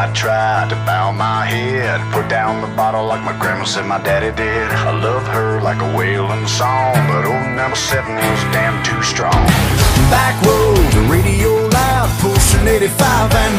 I tried to bow my head, put down the bottle like my grandma said my daddy did. I love her like a wailing song, but old number seven was damn too strong. Back road, radio live, pushing 85 and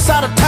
alongside of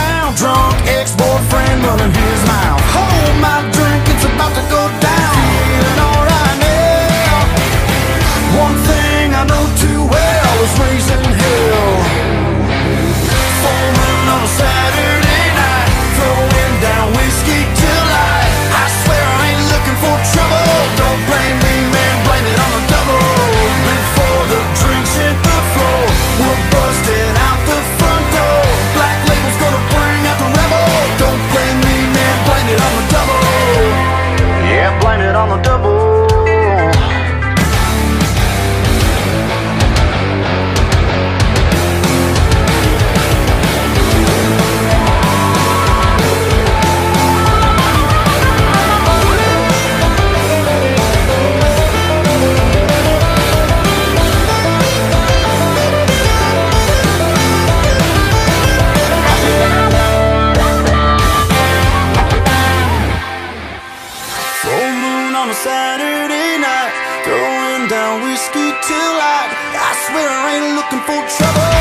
on a Saturday night Throwing down whiskey till I I swear I ain't looking for trouble.